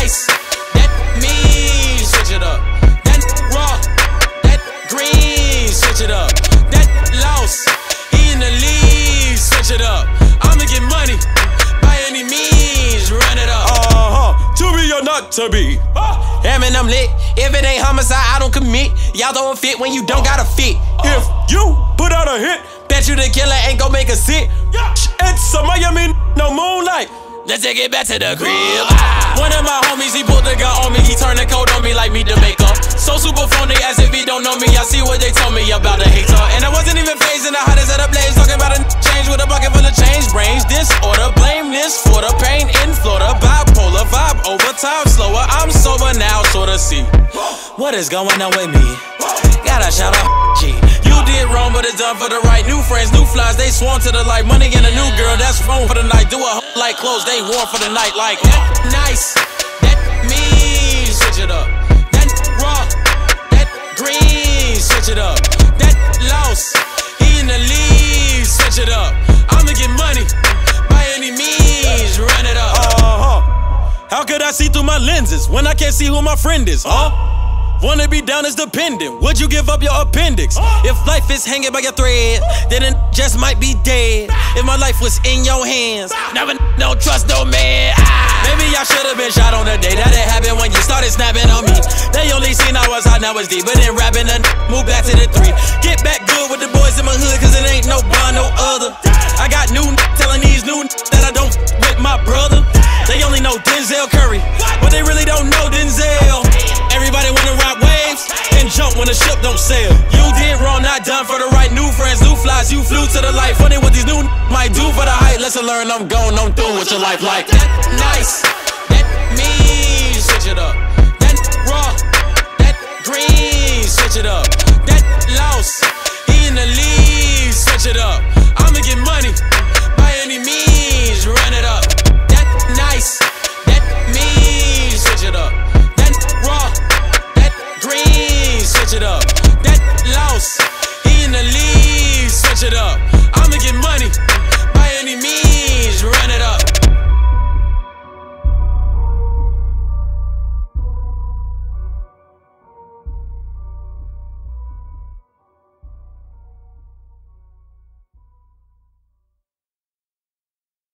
nice, that mean, switch it up. That raw, that green, switch it up. That lost, he in the lead, switch it up. I'ma get money by any means, run it up. Uh huh. To be or not to be. Damn and I'm lit. If it ain't homicide, I don't commit. Y'all don't fit when you don't gotta fit. If you put out a hit, Bet you the killer ain't gon' make a sit. it's a Miami, no moonlight. Let's take it back to the crib. One of my homies, he pulled the gun on me. He turned the code on me like me to make up. So super phony as if he don't know me. I see what they told me about a hater. And I wasn't even phasing the hottest of the blaze. Talking about a change with a bucket full of change. Brains disorder. Blame this for the pain in Florida. Bipolar vibe over time slower. I'm sober now, sorta see. What is going on with me? Gotta shout out G. You did wrong, but it's done for the right. New friends, new flies, they sworn to the light. Money and a new girl, that's wrong for the night. Do a whole like clothes, they worn for the night. Like that nice, that mean, switch it up. That raw, that green, switch it up. That lost, he in the lead, switch it up. I'ma get money by any means, run it up. Uh huh. How could I see through my lenses when I can't see who my friend is, huh? Wanna be down as dependent. Would you give up your appendix? If life is hanging by a thread, then it just might be dead. If my life was in your hands, never don't trust no man. Ah. Maybe I should have been shot on the day that it happened when you started snapping on me. They only seen I was hot, now it's deep. But then rapping and move back to the three. Get back good with the boys in my hood, cause it ain't no bond, no other. I got new the ship don't sail. You did wrong, not done for the right. New friends, new flies, you flew to the light. Funny what these new might do for the height. Lesson learned, I'm going on through with your life like that. Nice, that mean, switch it up.